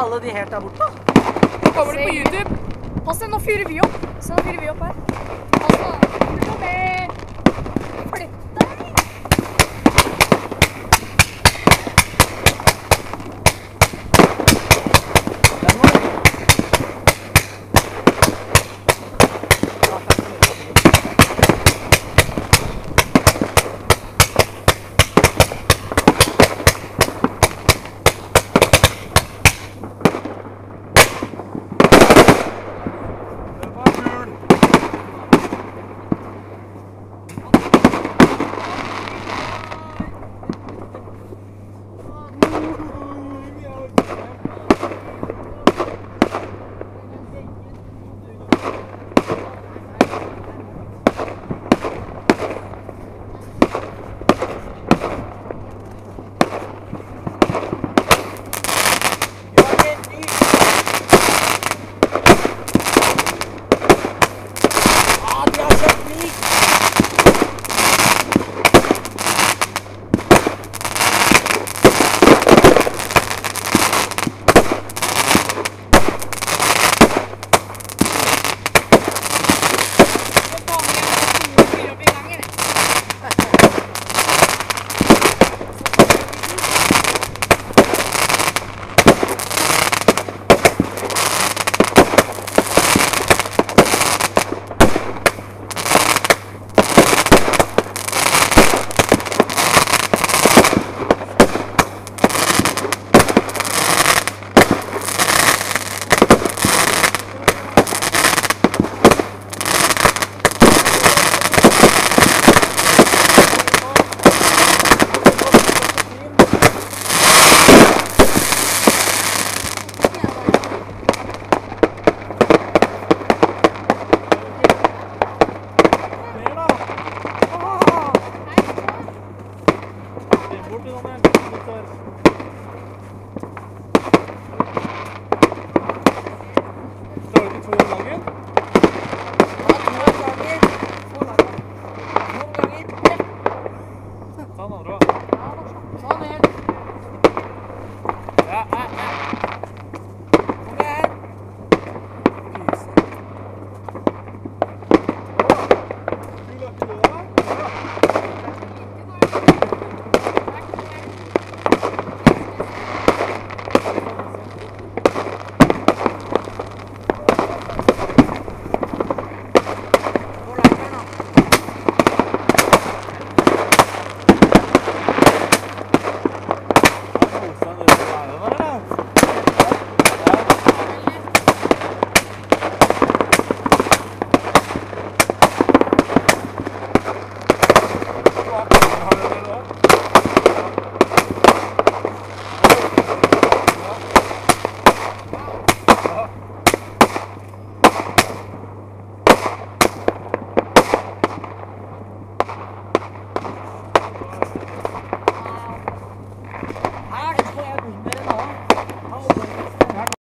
alle de helt der borte. Kommer det på YouTube? Pass deg, nå fyrer vi opp. Så nå fyrer vi opp her.